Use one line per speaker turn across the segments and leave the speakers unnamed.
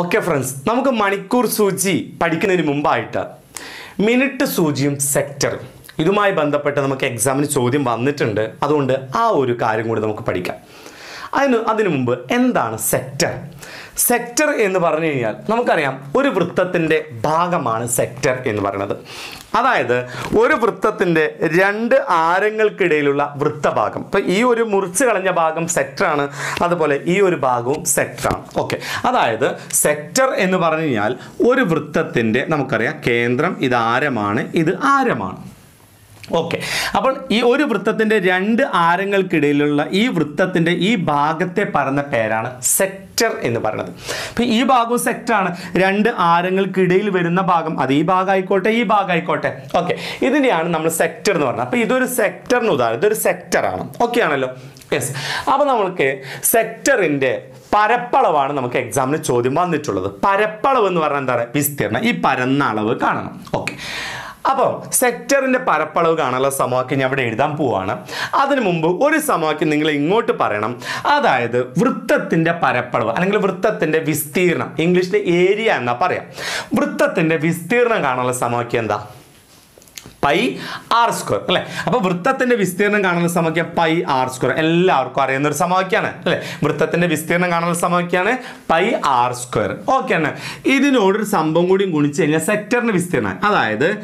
Okay friends നമുക്ക് മണിക്കൂർ സൂചി പഠിക്കുന്നതിന് മുമ്പായിട്ട് മിനിറ്റ് സൂചിയും സെക്ടറും ഇതുമായി ബന്ധപ്പെട്ട് നമുക്ക് എക്സാമിന് ചോദ്യം വന്നിട്ടുണ്ട്. അതുകൊണ്ട് ആ ഒരു കാര്യം കൂടി നമുക്ക് പഠിക്കാം. അതിന് അതിനു മുമ്പ് എന്താണ് സെക്ടർ സെക്ടർ എന്ന് പറഞ്ഞു കഴിഞ്ഞാൽ നമുക്കറിയാം ഒരു വൃത്തത്തിന്റെ ഭാഗമാണ് സെക്ടർ എന്ന് പറയുന്നത്. അതായത് ഒരു വൃത്തത്തിന്റെ രണ്ട് ആരങ്ങൾക്കിടയിലുള്ള വൃത്തഭാഗം. ഇപ്പം ഈ ഒരു മുറിച്ച് കളഞ്ഞ ഭാഗം സെക്ടറാണ് അതുപോലെ ഈ ഒരു ഭാഗവും സെക്ടറാണ് ഓക്കെ അതായത് സെക്ടർ എന്ന് പറഞ്ഞു കഴിഞ്ഞാൽ ഒരു വൃത്തത്തിന്റെ നമുക്കറിയാം കേന്ദ്രം ഇത് ആരമാണ് ഇത് ആരമാണ്. ഓക്കെ അപ്പോൾ ഈ ഒരു വൃത്തത്തിന്റെ രണ്ട് ആരങ്ങൾക്കിടയിലുള്ള ഈ വൃത്തത്തിന്റെ ഈ ഭാഗത്തെ പറയുന്ന പേരാണ് സെക്ടർ എന്ന് പറയുന്നത്. അപ്പോൾ ഈ ഭാഗവും സെക്ടറാണ് രണ്ട് ആരങ്ങൾക്കിടയിൽ വരുന്ന ഭാഗം. അത് ഈ ഭാഗമായിക്കോട്ടെ ഈ ഭാഗമായിക്കോട്ടെ. ഓക്കെ ഇതിനെയാണ് നമ്മൾ സെക്ടർ എന്ന് പറയുന്നത്. അപ്പോൾ ഇതൊരു സെക്ടറിന് ഉദാഹരണം. ഇതൊരു സെക്ടറാണ് ഓക്കെ ആണല്ലോ? യെസ് അപ്പോൾ നമുക്ക് സെക്ടറിന്റെ പരപ്പളവാണ് നമുക്ക് എക്സാമിന് ചോദ്യം വന്നിട്ടുള്ളത്. പരപ്പളവ് എന്ന് പറഞ്ഞാൽ എന്താണ് വിസ്തീർണം ഈ പരന്ന അളവ് കാണണം. ഓക്കെ അപ്പോൾ സെക്ടറിന്റെ പരപ്പളവ് കാണാനുള്ള സമവാക്യം ഞാൻ ഇവിടെ എഴുതാൻ പോവാണ്. അതിനു മുമ്പ് ഒരു സമവാക്യം നിങ്ങൾ ഇങ്ങോട്ട് പറയണം. അതായത് വൃത്തത്തിന്റെ പരപ്പളവ് അല്ലെങ്കിൽ വൃത്തത്തിന്റെ വിസ്തീർണം. ഇംഗ്ലീഷിൽ ഏരിയ എന്നാ പറയാം. വൃത്തത്തിന്റെ വിസ്തീർണം കാണാനുള്ള സമവാക്യം എന്താ? പൈ ആർ സ്ക്വയർ അല്ലെ? അപ്പൊ വൃത്തത്തിന്റെ വിസ്തീർണം കാണുന്ന സമവാക്യം പൈ ആർ സ്ക്വയർ. എല്ലാവർക്കും അറിയുന്ന ഒരു സമവാക്യമാണ് അല്ലെ? വൃത്തത്തിന്റെ വിസ്തീർണം കാണുന്ന സമവാക്യമാണ് പൈ ആർ സ്ക്വയർ. ഓക്കെ ആണ് ഇതിനോടൊരു സംഭവം കൂടി ഗുണിച്ച് കഴിഞ്ഞാൽ സെക്ടറിന്റെ വിസ്തീർണം. അതായത്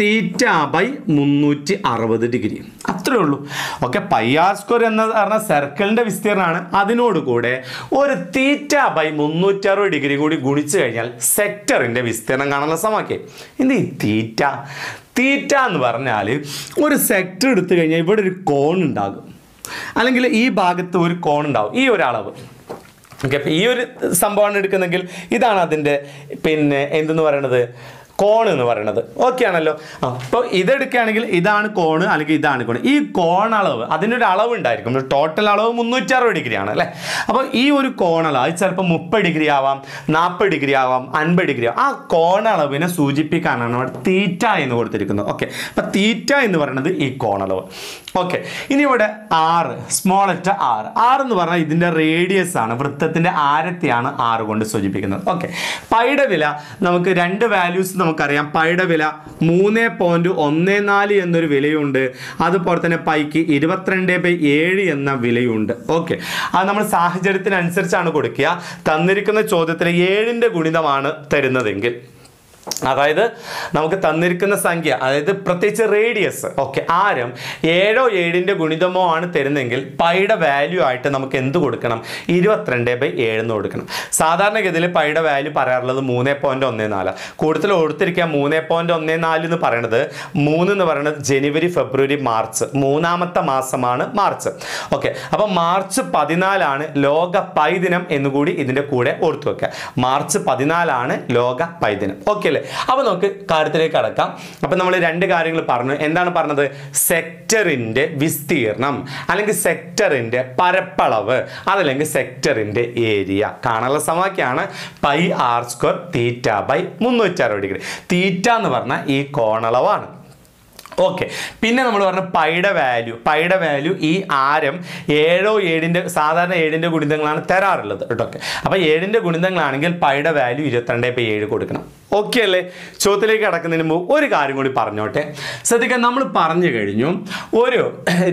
തീറ്റ ബൈ മുന്നൂറ്റി അറുപത് ഡിഗ്രി. അത്രേ ഉള്ളൂ. ഓക്കെ പൈ ആർ എന്ന് പറഞ്ഞ സർക്കിളിന്റെ വിസ്തീർണമാണ് അതിനോട് കൂടെ ഒരു തീറ്റ ബൈ മുന്നൂറ്റി അറുപത് ഡിഗ്രി കൂടി ഗുണിച്ചു കഴിഞ്ഞാൽ സെക്ടറിന്റെ വിസ്തീർണം കാണാനുള്ള സമവാക്യം എന്ത് ഈ തീറ്റ? തീറ്റ എന്ന് പറഞ്ഞാൽ ഒരു സെക്ടർ എടുത്തു കഴിഞ്ഞാൽ ഇവിടെ ഒരു കോൺ ഉണ്ടാകും. അല്ലെങ്കിൽ ഈ ഭാഗത്ത് ഒരു കോൺ ഉണ്ടാവും ഈ ഒരു അളവ്. ഓക്കെ അപ്പോൾ ഈ ഒരു സംഭവമാണ് എടുക്കുന്നെങ്കിൽ ഇതാണ് അതിന്റെ പിന്നെ എന്തെന്ന് പറയണത്? കോൺ എന്ന് പറയുന്നത് ഓക്കെ ആണല്ലോ. അപ്പോൾ ഇതെടുക്കുകയാണെങ്കിൽ ഇതാണ് കോണ് അല്ലെങ്കിൽ ഇതാണ് കോൺ ഈ കോൺ അളവ് അതിനൊരു അളവ് ഉണ്ടായിരിക്കും. ടോട്ടൽ അളവ് മുന്നൂറ്റി അറുപത് ഡിഗ്രി ആണ് അല്ലേ? അപ്പോൾ ഈ ഒരു കോണളവ് അത് ചിലപ്പോൾ മുപ്പത് ഡിഗ്രി ആവാം നാൽപ്പത് ഡിഗ്രി ആവാം അൻപത് ഡിഗ്രി ആവാം. ആ കോണളവിനെ സൂചിപ്പിക്കാനാണ് നമ്മൾ തീറ്റ എന്ന് കൊടുത്തിരിക്കുന്നത്. ഓക്കെ അപ്പം തീറ്റ എന്ന് പറയുന്നത് ഈ കോണളവ് ഓക്കെ ഇനി ഇവിടെ ആറ് സ്മോൾ ലെറ്റർ ആറ് ആറ് എന്ന് പറഞ്ഞാൽ ഇതിന്റെ റേഡിയസ് ആണ്. വൃത്തത്തിന്റെ ആരത്തെയാണ് ആറ് കൊണ്ട് സൂചിപ്പിക്കുന്നത്. ഓക്കെ പൈയുടെ വില നമുക്ക് രണ്ട് വാല്യൂസ് നമുക്കറിയാം. പൈയുടെ വില മൂന്ന് പോയിന്റ് ഒന്ന് നാല് എന്നൊരു വിലയുണ്ട്. അതുപോലെ തന്നെ പൈക്ക് ഇരുപത്തിരണ്ട് ബൈ ഏഴ് എന്ന വിലയുണ്ട്. ഓക്കെ. അത് നമ്മൾ സാഹചര്യത്തിനനുസരിച്ചാണ് കൊടുക്കുക. തന്നിരിക്കുന്ന ചോദ്യത്തിൽ ഏഴിന്റെ ഗുണിതമാണ് തരുന്നതെങ്കിൽ. അതായത് നമുക്ക് തന്നിരിക്കുന്ന സംഖ്യ അതായത് പ്രത്യേകിച്ച് റേഡിയസ് ഓക്കെ ആരം ഏഴോ ഏഴിന്റെ ഗുണിതമോ ആണ് തരുന്നതെങ്കിൽ പൈയുടെ വാല്യൂ ആയിട്ട് നമുക്ക് എന്ത് കൊടുക്കണം? ഇരുപത്തിരണ്ട് ബൈ ഏഴെന്ന് കൊടുക്കണം. സാധാരണഗതിയിൽ പൈയുടെ വാല്യൂ പറയാറുള്ളത് മൂന്ന് പോയിന്റ് ഒന്ന് നാല്. കൂടുതൽ കൊടുത്തിരിക്കുക മൂന്ന് പോയിന്റ് ഒന്ന് നാല് എന്ന് പറയുന്നത് മൂന്ന് എന്ന് പറയുന്നത് ജനുവരി ഫെബ്രുവരി മാർച്ച്. മൂന്നാമത്തെ മാസമാണ് മാർച്ച്. ഓക്കെ അപ്പം മാർച്ച് പതിനാലാണ് ലോക പൈ ദിനം എന്നുകൂടി ഇതിന്റെ കൂടെ ഓർത്തു വെക്കുക. മാർച്ച് പതിനാലാണ് ലോക പൈ ദിനം. ഓക്കെ അല്ലേ? അപ്പോൾ നമുക്ക് കാര്യത്തിലേക്ക് കടക്കാം. അപ്പം നമ്മൾ രണ്ട് കാര്യങ്ങൾ പറഞ്ഞു. എന്താണ് പറഞ്ഞത്? സെക്ടറിന്റെ വിസ്തീർണം അല്ലെങ്കിൽ സെക്ടറിന്റെ പരപ്പളവ് അതല്ലെങ്കിൽ സെക്ടറിന്റെ ഏരിയ. കാണാനുള്ള സമവാക്യമാണ് pi R square theta by മുന്നൂറ്റി അറുപത് ഡിഗ്രി തീറ്റ എന്ന് പറഞ്ഞാൽ ഈ കോണളവാണ്. ഓക്കെ പിന്നെ നമ്മൾ പറഞ്ഞ പൈയുടെ വാല്യൂ പൈയുടെ വാല്യൂ ഈ ആരം ഏഴോ ഏഴിന്റെ സാധാരണ ഏഴിന്റെ ഗുണിതങ്ങളാണ് തരാറുള്ളത് കേട്ടോ. അപ്പം അപ്പോൾ ഏഴിന്റെ ഗുണിതങ്ങളാണെങ്കിൽ പൈയുടെ വാല്യൂ ഇരുപത്തിരണ്ട് ഇപ്പം ഏഴ് കൊടുക്കണം. ഓക്കെ അല്ലേ? ചോദ്യത്തിലേക്ക് കടക്കുന്നതിന് മുമ്പ് ഒരു കാര്യം കൂടി പറഞ്ഞോട്ടെ. ശ്രദ്ധിക്കാൻ നമ്മൾ പറഞ്ഞു കഴിഞ്ഞു ഒരു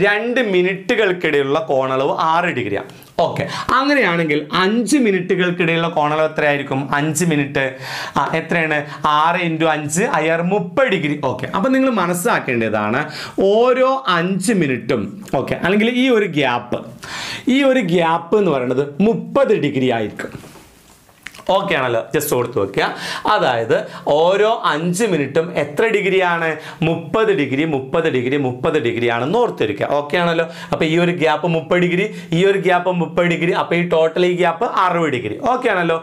രണ്ട് മിനിറ്റുകൾക്കിടയിലുള്ള കോണളവ് ആറ് ഡിഗ്രിയാണ് ഓക്കെ അങ്ങനെയാണെങ്കിൽ അഞ്ച് മിനിറ്റുകൾക്കിടയിലുള്ള കോണകൾ എത്രയായിരിക്കും? അഞ്ച് മിനിറ്റ്. എത്രയാണ്? ആറ് ഇന്റു അഞ്ച് അയർ മുപ്പത് ഡിഗ്രി. ഓക്കെ അപ്പം നിങ്ങൾ മനസ്സിലാക്കേണ്ടതാണ് ഓരോ അഞ്ച് മിനിറ്റും ഓക്കെ അല്ലെങ്കിൽ ഈ ഒരു ഗ്യാപ്പ് ഈ ഒരു ഗ്യാപ്പ് എന്ന് പറയുന്നത് മുപ്പത് ഡിഗ്രി ആയിരിക്കും. ഓക്കെ ആണല്ലോ. ജസ്റ്റ് ഓർത്ത് വെക്കുക. അതായത് ഓരോ അഞ്ച് മിനിറ്റും എത്ര ഡിഗ്രിയാണ്? മുപ്പത് ഡിഗ്രി മുപ്പത് ഡിഗ്രി മുപ്പത് ഡിഗ്രി ആണെന്ന് ഓർത്തിരിക്കുക ഓക്കെ ആണല്ലോ? അപ്പോൾ ഈ ഒരു ഗ്യാപ്പ് മുപ്പത് ഡിഗ്രി ഈ ഒരു ഗ്യാപ്പ് മുപ്പത് ഡിഗ്രി അപ്പോൾ ഈ ടോട്ടൽ ഈ ഗ്യാപ്പ് അറുപത് ഡിഗ്രി. ഓക്കെ ആണല്ലോ?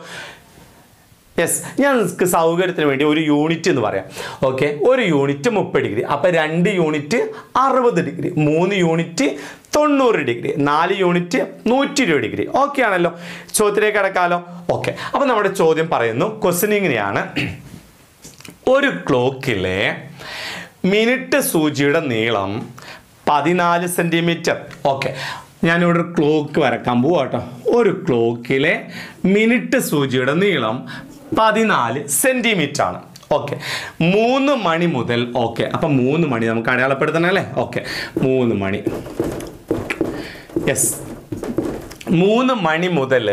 യെസ് ഞാൻ നിങ്ങൾക്ക് സൗകര്യത്തിന് വേണ്ടി ഒരു യൂണിറ്റ് എന്ന് പറയാം. ഓക്കെ ഒരു യൂണിറ്റ് മുപ്പത് ഡിഗ്രി. അപ്പോൾ രണ്ട് യൂണിറ്റ് അറുപത് ഡിഗ്രി. മൂന്ന് യൂണിറ്റ് തൊണ്ണൂറ് ഡിഗ്രി നാല് യൂണിറ്റ് നൂറ്റി ഇരുപത് ഡിഗ്രി. ഓക്കെ ആണല്ലോ. ചോദ്യത്തിലേക്ക് കിടക്കാമല്ലോ ഓക്കെ അപ്പോൾ നമ്മുടെ ചോദ്യം പറയുന്നു ക്വസ്റ്റ്യൻ ഇങ്ങനെയാണ് ഒരു ക്ലോക്കിലെ മിനിറ്റ് സൂചിയുടെ നീളം പതിനാല് സെന്റിമീറ്റർ ഓക്കെ ഞാനിവിടെ ഒരു ക്ലോക്ക് വരക്കാൻ പോവാ കേട്ടോ. ഒരു ക്ലോക്കിലെ മിനിറ്റ് സൂചിയുടെ നീളം പതിനാല് സെന്റിമീറ്റർ ആണ് ഓക്കെ മൂന്ന് മണി മുതൽ ഓക്കെ അപ്പം മൂന്ന് മണി നമുക്ക് അടയാളപ്പെടുത്തണം അല്ലേ ഓക്കെ മൂന്ന് മണി. യെസ് മൂന്ന് മണി മുതൽ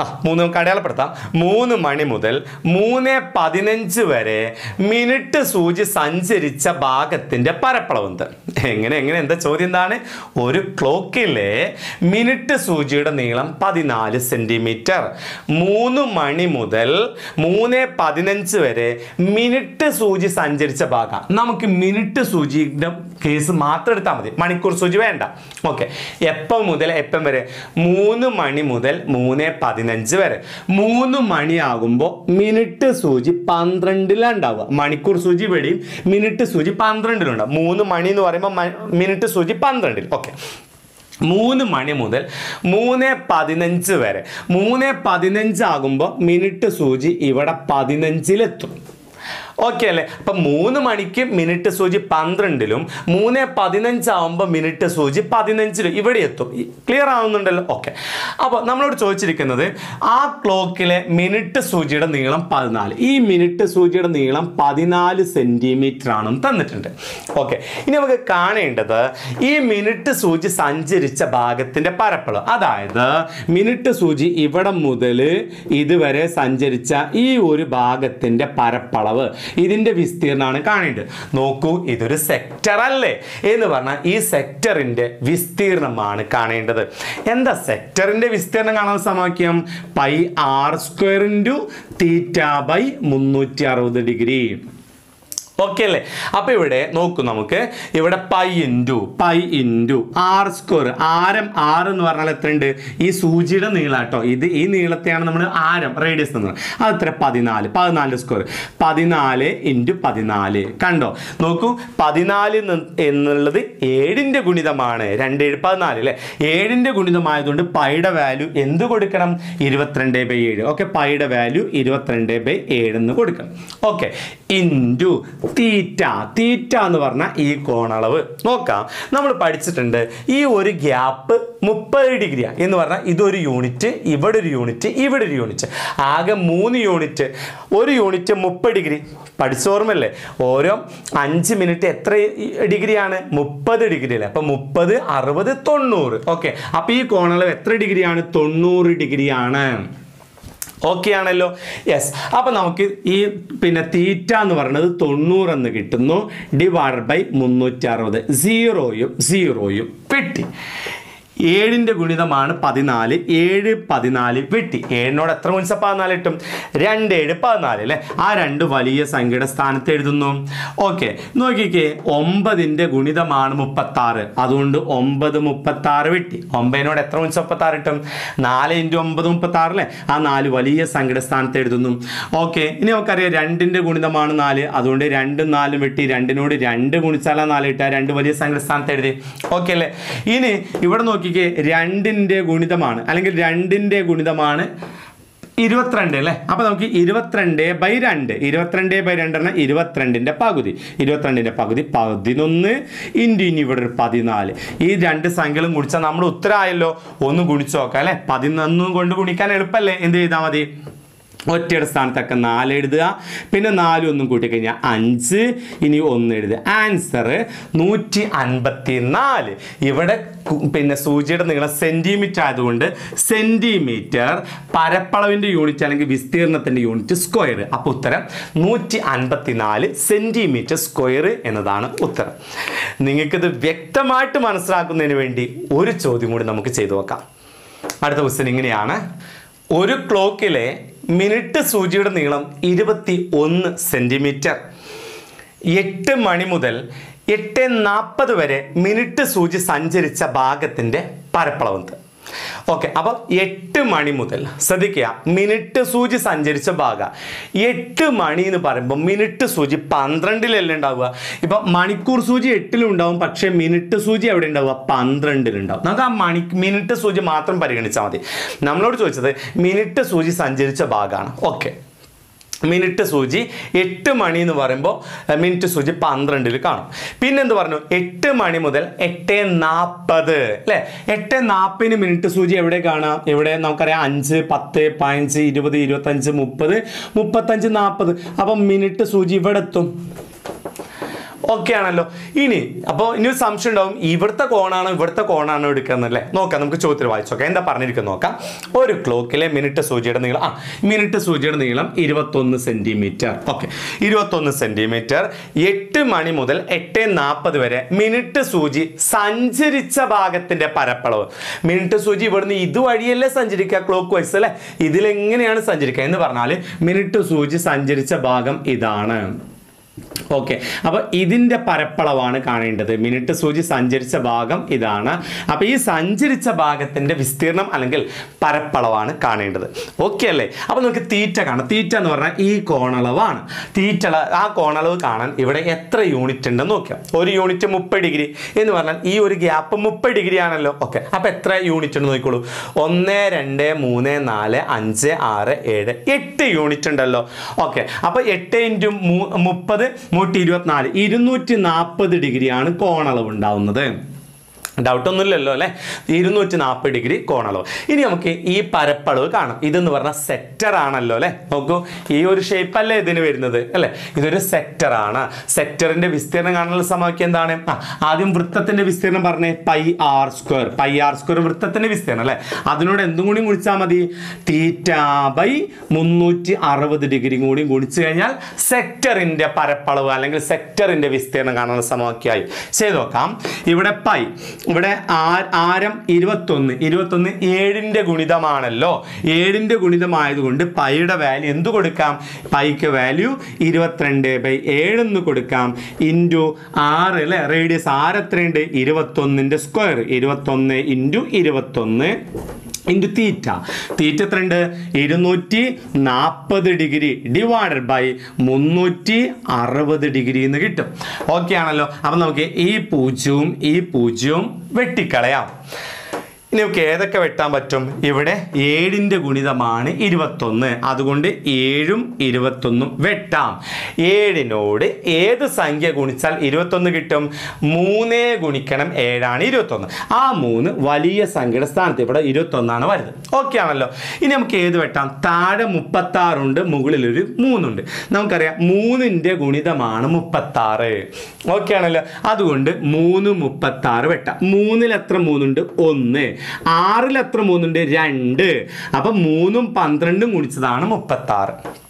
ആ മൂന്ന് നമുക്ക് അടയാളപ്പെടുത്താം. മൂന്ന് മണി മുതൽ മൂന്ന് പതിനഞ്ച് വരെ മിനിറ്റ് സൂചി സഞ്ചരിച്ച ഭാഗത്തിന്റെ പരപ്പളവുണ്ട്. എങ്ങനെ എങ്ങനെ എന്താ ചോദ്യം എന്താണ്? ഒരു ക്ലോക്കിലെ മിനിറ്റ് സൂചിയുടെ നീളം പതിനാല് സെന്റിമീറ്റർ മൂന്ന് മണി മുതൽ മൂന്ന് പതിനഞ്ച് വരെ മിനിറ്റ് സൂചി സഞ്ചരിച്ച ഭാഗം. നമുക്ക് മിനിറ്റ് സൂചിയുടെ കേസ് മാത്രം എടുത്താൽ മതി. മണിക്കൂർ സൂചി വേണ്ട. ഓക്കെ. എപ്പം മുതൽ എപ്പം വരെ? മൂന്ന് മണി മുതൽ മൂന്ന് പതിനഞ്ച് വരെ. മൂന്ന് മണിയാകുമ്പോൾ മിനിറ്റ് സൂചി പന്ത്രണ്ടിലാണ് ഉണ്ടാവുക മണിക്കൂർ സൂചി ഇവിടെയും മിനിറ്റ് സൂചി പന്ത്രണ്ടിലുണ്ടാവും. മൂന്ന് മണി എന്ന് പറയുമ്പോൾ മിനിറ്റ് സൂചി പന്ത്രണ്ടിൽ. ഓക്കെ. മൂന്ന് മണി മുതൽ മൂന്ന് പതിനഞ്ച് വരെ. മൂന്ന് പതിനഞ്ചാകുമ്പോൾ മിനിറ്റ് സൂചി ഇവിടെ പതിനഞ്ചിലെത്തും. ഓക്കെ അല്ലേ? അപ്പം മൂന്ന് മണിക്ക് മിനിറ്റ് സൂചി പന്ത്രണ്ടിലും മൂന്ന് പതിനഞ്ചാവുമ്പോൾ മിനിറ്റ് സൂചി പതിനഞ്ചിലും. ഇവിടെ എത്തും. ക്ലിയർ ആവുന്നുണ്ടല്ലോ? ഓക്കെ അപ്പോൾ നമ്മളോട് ചോദിച്ചിരിക്കുന്നത് ആ ക്ലോക്കിലെ മിനിറ്റ് സൂചിയുടെ നീളം പതിനാല്. ഈ മിനിറ്റ് സൂചിയുടെ നീളം പതിനാല് സെന്റിമീറ്റർ ആണെന്ന് തന്നിട്ടുണ്ട്. ഓക്കെ ഇനി നമുക്ക് കാണേണ്ടത് ഈ മിനിറ്റ് സൂചി സഞ്ചരിച്ച ഭാഗത്തിന്റെ പരപ്പളവ്. അതായത് മിനിറ്റ് സൂചി ഇവിടെ മുതൽ ഇതുവരെ സഞ്ചരിച്ച ഈ ഒരു ഭാഗത്തിന്റെ പരപ്പളവ്. ഇതിന്റെ വിസ്തീർണമാണ് കാണേണ്ടത്. നോക്കൂ ഇതൊരു സെക്ടർ അല്ലേ? എന്ന് പറഞ്ഞാൽ ഈ സെക്ടറിന്റെ വിസ്തീർണമാണ് കാണേണ്ടത്. എന്താ സെക്ടറിന്റെ വിസ്തീർണം കാണാൻ സമവാക്യം? Pi R square into theta by മുന്നൂറ്റി അറുപത് ഡിഗ്രി ഓക്കെ അല്ലേ? അപ്പൊ ഇവിടെ നോക്കൂ നമുക്ക്. ഇവിടെ pi into pi into R square ആരം ആർ എന്ന് പറഞ്ഞാൽ എത്രയുണ്ട്? ഈ സൂചിയുടെ നീളം കേട്ടോ ഇത് ഈ നീളത്തെയാണ് നമ്മൾ ആരം റേഡിയസ് എന്ന് പറയുന്നത് അത് എത്ര? പതിനാല്. പതിനാല് സ്ക്വയർ പതിനാല് ഇന്റു പതിനാല്. കണ്ടോ? നോക്കൂ. പതിനാല് ന്ന് എന്നുള്ളത് ഏഴിന്റെ ഗുണിതമാണ്. രണ്ട് ഏഴ് പതിനാല് അല്ലേ? ഏഴിന്റെ ഗുണിതമായതുകൊണ്ട് പൈയുടെ വാല്യൂ എന്ത് കൊടുക്കണം? ഇരുപത്തിരണ്ട് ബൈ ഏഴ്. ഓക്കെ പൈയുടെ വാല്യൂ ഇരുപത്തിരണ്ട് ബൈ ഏഴ് എന്ന് കൊടുക്കണം. Okay into theta. തീറ്റ എന്ന് പറഞ്ഞാൽ ഈ കോണളവ്. നോക്കാം. നമ്മൾ പഠിച്ചിട്ടുണ്ട് ഈ ഒരു ഗ്യാപ്പ് മുപ്പത് ഡിഗ്രിയാണ് എന്ന് പറഞ്ഞാൽ ഇതൊരു യൂണിറ്റ് ഇവിടെ ഒരു യൂണിറ്റ് ഇവിടെ ഒരു യൂണിറ്റ്. ആകെ മൂന്ന് യൂണിറ്റ്. ഒരു യൂണിറ്റ് മുപ്പത് ഡിഗ്രി. പഠിച്ചോർമ്മല്ലേ ഓരോ അഞ്ച് മിനിറ്റ് എത്ര ഡിഗ്രിയാണ്? മുപ്പത് ഡിഗ്രി അല്ലേ? അപ്പം മുപ്പത് അറുപത് തൊണ്ണൂറ്. ഓക്കെ. അപ്പം ഈ കോണളവ് എത്ര ഡിഗ്രിയാണ്? തൊണ്ണൂറ് ഡിഗ്രിയാണ്. ഓക്കെ ആണല്ലോ? യെസ് അപ്പം നമുക്ക് ഈ പിന്നെ തീറ്റ എന്ന് പറയുന്നത് തൊണ്ണൂറ് എന്ന് കിട്ടുന്നു ഡിവൈഡ് ബൈ മുന്നൂറ്റി അറുപത് സീറോയും സീറോയും വെട്ടി ഏഴിന്റെ ഗുണിതമാണ് പതിനാല്. ഏഴ് പതിനാല് വെട്ടി. ഏഴിനോട് എത്ര ഗുണിച്ച പതിനാല് കിട്ടും? രണ്ട് ഏഴ് പതിനാല് അല്ലേ? ആ രണ്ട് വലിയ സംഖ്യയുടെ സ്ഥാനത്ത് എഴുതുന്നു. ഓക്കെ. നോക്കിക്കേ. ഒമ്പതിന്റെ ഗുണിതമാണ് മുപ്പത്താറ്. അതുകൊണ്ട് ഒമ്പത് മുപ്പത്താറ് വെട്ടി. ഒമ്പതിനോട് എത്ര ഗുണിച്ച മുപ്പത്താറ് കിട്ടും? നാല് ഇന്റു ഒമ്പത് മുപ്പത്താറ് അല്ലേ? ആ നാല് വലിയ സംഖ്യയുടെ സ്ഥാനത്ത് എഴുതുന്നു. ഓക്കെ. ഇനി നമുക്കറിയാം രണ്ടിന്റെ ഗുണിതമാണ് നാല്. അതുകൊണ്ട് രണ്ടും നാലും വെട്ടി. രണ്ടിനോട് രണ്ട് ഗുണിച്ചാലാ നാല് കിട്ടുക. രണ്ട് വലിയ സംഖ്യയുടെ സ്ഥാനത്ത് എഴുതി. ഓക്കെ അല്ലേ? ഇനി ഇവിടെ നോക്കിക്കേ രണ്ടിന്റെ ഗുണിതമാണ്. അല്ലെങ്കിൽ രണ്ടിന്റെ ഗുണിതമാണ് ഇരുപത്തിരണ്ട് അല്ലേ? അപ്പോൾ നമുക്ക് ഇരുപത്തിരണ്ട് ബൈ രണ്ട്. ഇരുപത്തിരണ്ട് ബൈ രണ്ട് പറഞ്ഞാൽ ഇരുപത്തിരണ്ടിന്റെ പകുതി. ഇരുപത്തിരണ്ടിന്റെ പകുതി പതിനൊന്ന് ഇന്റു ഇനി ഇവിടെ ഒരു പതിനാല്. ഈ രണ്ട് സംഖ്യകളും ഗുണിച്ചാൽ നമ്മുടെ ഉത്തരമായല്ലോ ഒന്ന് ഗുണിച്ചു നോക്കാം അല്ലേ? പതിനൊന്നും കൊണ്ട് ഗുണിക്കാൻ എളുപ്പമല്ലേ എന്ത് ചെയ്താൽ മതി? ഒറ്റയുടെ സ്ഥാനത്തൊക്കെ നാല് എഴുതുക. പിന്നെ നാല് ഒന്നും കൂട്ടിക്കഴിഞ്ഞാൽ അഞ്ച് ഇനി ഒന്ന് എഴുതുക ആൻസർ നൂറ്റി അൻപത്തി നാല് ഇവിടെ പിന്നെ സൂചിയുടെ നീളം സെന്റിമീറ്റർ ആയതുകൊണ്ട് സെന്റിമീറ്റർ പരപ്പളവിന്റെ യൂണിറ്റ് അല്ലെങ്കിൽ വിസ്തീർണത്തിന്റെ യൂണിറ്റ് സ്ക്വയർ അപ്പോൾ ഉത്തരം നൂറ്റി അൻപത്തി നാല് സെന്റിമീറ്റർ സ്ക്വയർ എന്നതാണ് ഉത്തരം. നിങ്ങൾക്കിത് വ്യക്തമായിട്ട് മനസ്സിലാക്കുന്നതിന് വേണ്ടി ഒരു ചോദ്യം കൂടി നമുക്ക് ചെയ്തു നോക്കാം. അടുത്ത ക്വസ്റ്റ്യൻ ഇങ്ങനെയാണ്. ഒരു ക്ലോക്കിലെ മിനിറ്റ് സൂചിയുടെ നീളം ഇരുപത്തി ഒന്ന് സെന്റിമീറ്റർ എട്ട് മണി മുതൽ എട്ട് നാൽപ്പത് വരെ മിനിറ്റ് സൂചി സഞ്ചരിച്ച ഭാഗത്തിന്റെ പരപ്പളവെന്ത് ഓക്കെ അപ്പോൾ എട്ട് മണി മുതൽ ശ്രദ്ധിക്കുക മിനിറ്റ് സൂചി സഞ്ചരിച്ച ഭാഗം. എട്ട് മണി എന്ന് പറയുമ്പോൾ മിനിറ്റ് സൂചി പന്ത്രണ്ടിലല്ലേ ഉണ്ടാവുക? ഇപ്പം മണിക്കൂർ സൂചി എട്ടിലും ഉണ്ടാവും പക്ഷേ മിനിറ്റ് സൂചി എവിടെ ഉണ്ടാവുക? പന്ത്രണ്ടിലുണ്ടാവും. നമുക്ക് ആ മണി മിനിറ്റ് സൂചി മാത്രം പരിഗണിച്ചാൽ മതി. നമ്മളോട് ചോദിച്ചത് മിനിറ്റ് സൂചി സഞ്ചരിച്ച ഭാഗമാണ് ഓക്കെ മിനിറ്റ് സൂചി എട്ട് മണി എന്ന് പറയുമ്പോൾ മിനിറ്റ് സൂചി പന്ത്രണ്ടിൽ കാണും. പിന്നെന്ത് പറഞ്ഞു? എട്ട് മണി മുതൽ എട്ട് നാൽപ്പത് അല്ലേ? എട്ട് നാൽപ്പതിന് മിനിറ്റ് സൂചി എവിടെ കാണാം? എവിടെ? നമുക്കറിയാം അഞ്ച് പത്ത് പതിനഞ്ച് ഇരുപത് ഇരുപത്തഞ്ച് മുപ്പത് മുപ്പത്തഞ്ച് നാൽപ്പത് അപ്പം മിനിറ്റ് സൂചി ഇവിടെ എത്തും ഓക്കെ ആണല്ലോ. ഇനി അപ്പോൾ ഇനി ഒരു സംശയം ഉണ്ടാവും. ഇവിടുത്തെ കോണാണോ ഇവിടുത്തെ കോണാണോ എടുക്കുന്നല്ലേ നോക്കാം നമുക്ക് ചോദ്യത്തിൽ വായിച്ചു നോക്കാം. എന്താ പറഞ്ഞിരിക്കുന്നത് നോക്കാം. ഒരു ക്ലോക്കിലെ മിനിറ്റ് സൂചിയുടെ നീളം ആ മിനിറ്റ് സൂചിയുടെ നീളം ഇരുപത്തൊന്ന് സെന്റിമീറ്റർ. ഓക്കെ ഇരുപത്തൊന്ന് സെന്റിമീറ്റർ എട്ട് മണി മുതൽ എട്ട് നാൽപ്പത് വരെ മിനിറ്റ് സൂചി സഞ്ചരിച്ച ഭാഗത്തിന്റെ പരപ്പളവ്. മിനിറ്റ് സൂചി ഇവിടുന്ന് ഇതുവഴിയല്ലേ സഞ്ചരിക്കുക ക്ലോക്ക് വൈസ് അല്ലേ? ഇതിലെങ്ങനെയാണ് സഞ്ചരിക്കുക? എന്ന് പറഞ്ഞാൽ മിനിറ്റ് സൂചി സഞ്ചരിച്ച ഭാഗം ഇതാണ്. ഓക്കെ. അപ്പോൾ ഇതിന്റെ പരപ്പളവാണ് കാണേണ്ടത്. മിനിറ്റ് സൂചി സഞ്ചരിച്ച ഭാഗം ഇതാണ്. അപ്പോൾ ഈ സഞ്ചരിച്ച ഭാഗത്തിന്റെ വിസ്തീർണം അല്ലെങ്കിൽ പരപ്പളവാണ് കാണേണ്ടത്. ഓക്കെ അല്ലേ? അപ്പോൾ നമുക്ക് തീറ്റ കാണാം. തീറ്റ എന്ന് പറഞ്ഞാൽ ഈ കോണളവാണ്. തീറ്റ ആ കോണളവ് കാണാൻ ഇവിടെ എത്ര യൂണിറ്റ് ഉണ്ടെന്ന് നോക്കാം ഒരു യൂണിറ്റ് മുപ്പത് ഡിഗ്രി എന്ന് പറഞ്ഞാൽ ഈ ഒരു ഗ്യാപ്പ് മുപ്പത് ഡിഗ്രി ആണല്ലോ. ഓക്കെ. അപ്പോൾ എത്ര യൂണിറ്റ് ഉണ്ട് നോക്കിക്കോളൂ. ഒന്ന് രണ്ട് മൂന്ന് നാല് അഞ്ച് ആറ് ഏഴ് എട്ട് യൂണിറ്റ് ഉണ്ടല്ലോ. ഓക്കെ. അപ്പോൾ എട്ട് ഇന്റു മുപ്പത് നൂറ്റി ഇരുപത്തിനാല് ഇരുന്നൂറ്റി നാൽപ്പത് ഡിഗ്രിയാണ് കോണളവ് ഉണ്ടാവുന്നത് ഡൗട്ടൊന്നുമില്ലല്ലോ അല്ലേ? ഇരുന്നൂറ്റി നാൽപ്പത് ഡിഗ്രി കോണളവ്. ഇനി നമുക്ക് ഈ പരപ്പളവ് കാണാം. ഇതെന്ന് പറഞ്ഞാൽ സെക്ടർ ആണല്ലോ അല്ലേ? നോക്കൂ ഈ ഒരു ഷേപ്പ് അല്ലേ ഇതിന് വരുന്നത് അല്ലേ? ഇതൊരു സെക്ടർ ആണ്. സെക്ടറിന്റെ വിസ്തീർണം കാണാനുള്ള സമവാക്യം എന്താണ്? ആദ്യം വൃത്തത്തിന്റെ വിസ്തീർണം പറഞ്ഞേ pi R square. Pi R square വൃത്തത്തിന്റെ വിസ്തീർണം അല്ലേ? അതിനോട് എന്തും കൂടി ഗുണിച്ചാൽ മതി. തീറ്റ ബൈ മുന്നൂറ്റി അറുപത് ഡിഗ്രി കൂടി ഗുണിച്ചു കഴിഞ്ഞാൽ സെക്ടറിന്റെ പരപ്പളവ് അല്ലെങ്കിൽ സെക്ടറിന്റെ വിസ്തീർണം കാണാനുള്ള സമവാക്യമായി. ചെയ്ത് നോക്കാം. ഇവിടെ പൈ ഇവിടെ ആരം ഇരുപത്തൊന്ന്. ഇരുപത്തൊന്ന് ഏഴിന്റെ ഗുണിതമാണല്ലോ. ഏഴിന്റെ ഗുണിതമായതുകൊണ്ട് പൈയുടെ വാല്യൂ എന്ത് കൊടുക്കാം? പൈക്ക് വാല്യൂ ഇരുപത്തിരണ്ട് ബൈ ഏഴെന്ന് കൊടുക്കാം. ഇന്റു ആറ് അല്ലേ? റേഡിയസ് ആറ് എത്രയുണ്ട് ഇരുപത്തൊന്നിന്റെ സ്ക്വയർ ഇരുപത്തൊന്ന് ഇന്റു ഇരുപത്തൊന്ന്. ഇന്റു തീറ്റ തീറ്റ എത്രയുണ്ട്? ഇരുന്നൂറ്റി നാൽപ്പത് ഡിഗ്രി ഡിവൈഡഡ് ബൈ മുന്നൂറ്റി അറുപത് ഡിഗ്രി എന്ന് കിട്ടും. ഓക്കെ ആണല്ലോ. അപ്പം നമുക്ക് ഈ പൂജ്യവും ഈ പൂജ്യവും വെട്ടിക്കളയാം. ഇനി നമുക്ക് ഏതൊക്കെ വെട്ടാൻ പറ്റും? ഇവിടെ ഏഴിന്റെ ഗുണിതമാണ് ഇരുപത്തൊന്ന്. അതുകൊണ്ട് ഏഴും ഇരുപത്തൊന്നും വെട്ടാം. ഏഴിനോട് ഏത് സംഖ്യ ഗുണിച്ചാൽ ഇരുപത്തൊന്ന് കിട്ടും? മൂന്നേ ഗുണിക്കണം ഏഴാണ് ഇരുപത്തൊന്ന്. ആ മൂന്ന് വലിയ സംഖ്യയുടെ സ്ഥാനത്ത് ഇവിടെ ഇരുപത്തൊന്നാണ് വരുന്നത്. ഓക്കെ ആണല്ലോ. ഇനി നമുക്ക് ഏത് വെട്ടാം? താഴെ മുപ്പത്താറുണ്ട് മുകളിലൊരു മൂന്നുണ്ട്. നമുക്കറിയാം മൂന്നിന്റെ ഗുണിതമാണ് മുപ്പത്താറ്. ഓക്കെ ആണല്ലോ. അതുകൊണ്ട് മൂന്ന് മുപ്പത്താറ് വെട്ടാം. മൂന്നിൽ എത്ര മൂന്നുണ്ട്? ഒന്ന്. ആറിൽ എത്ര മൂന്നുണ്ട്? രണ്ട്. അപ്പം മൂന്നും പന്ത്രണ്ടും ഗുണിച്ചതാണ് മുപ്പത്താറ്.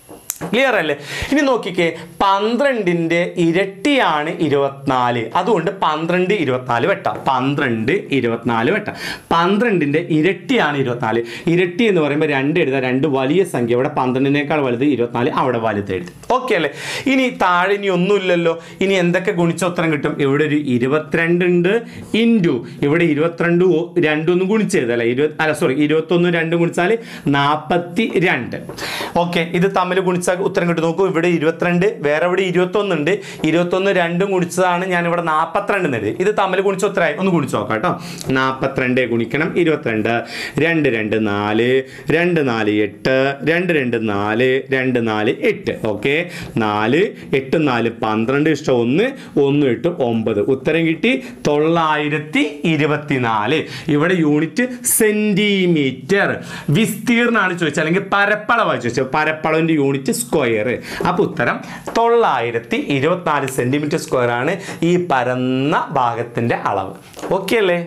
ക്ലിയർ അല്ലേ? ഇനി നോക്കിക്കേ പന്ത്രണ്ടിന്റെ ഇരട്ടിയാണ് ഇരുപത്തിനാല്. അതുകൊണ്ട് പന്ത്രണ്ട് ഇരുപത്തിനാല് വെട്ട. പന്ത്രണ്ട് ഇരുപത്തിനാല് വെട്ട. പന്ത്രണ്ടിന്റെ ഇരട്ടിയാണ് ഇരുപത്തിനാല്. ഇരട്ടി എന്ന് പറയുമ്പോൾ രണ്ട് എഴുതുക രണ്ട് വലിയ സംഖ്യ. ഇവിടെ പന്ത്രണ്ടിനേക്കാൾ വലുത് ഇരുപത്തിനാല് അവിടെ വലുത് എഴുതി. ഓക്കെ അല്ലേ? ഇനി താഴെ ഇനി ഒന്നുമില്ലല്ലോ. ഇനി എന്തൊക്കെ ഗുണിച്ച ഉത്തരം കിട്ടും? ഇവിടെ ഒരു ഇരുപത്തിരണ്ട് ഉണ്ട്. ഇന്റു ഇവിടെ ഇരുപത്തിരണ്ട് രണ്ടൊന്നും ഗുണിച്ചെഴുതല്ലേ ഇരുപത് അല്ല? സോറി ഇരുപത്തൊന്നും രണ്ടും ഗുണിച്ചാൽ നാൽപ്പത്തി രണ്ട് ഓക്കെ ഇത് തമ്മിൽ ഗുണിച്ച ഉത്തരം കിട്ടി. നോക്കൂ ഇവിടെ ഇരുപത്തിരണ്ട് വേറെ ഇവിടെ ഇരുപത്തൊന്ന് ഉണ്ട് ഇരുപത്തൊന്ന് രണ്ടും ഗുണിച്ചതാണ് ഞാൻ ഇവിടെ നാൽപ്പത്തിരണ്ട് നേടി ഇത് തമ്മിൽ ഗുണിച്ച ഉത്തരമായി ഒന്ന് ഗുണിച്ച് നോക്കാം കേട്ടോ. നാൽപ്പത്തിരണ്ട് ഗുണിക്കണം ഇരുപത്തിരണ്ട്. രണ്ട് രണ്ട് നാല്. രണ്ട് നാല് എട്ട്. രണ്ട് രണ്ട് നാല്. രണ്ട് നാല് എട്ട്. ഓക്കെ? നാല് എട്ട് നാല് പന്ത്രണ്ട് ഇഷ്ടം ഒന്ന്. ഒന്ന് എട്ട് ഒമ്പത്. ഉത്തരം കിട്ടി തൊള്ളായിരത്തി ഇരുപത്തിനാല്. ഇവിടെ യൂണിറ്റ് സെന്റിമീറ്റർ. വിസ്തീർണമാണ് ചോദിച്ചത്. അല്ലെങ്കിൽ പരപ്പളവാണ് ചോദിച്ചത്. പരപ്പളവിന്റെ യൂണിറ്റ് സ്ക്വയർ അപ്പോൾ ഉത്തരം തൊള്ളായിരത്തി ഇരുപത്തിനാല് സെന്റിമീറ്റർ സ്ക്വയർ ആണ് ഈ പരന്ന ഭാഗത്തിന്റെ അളവ്. ഓക്കെ അല്ലേ?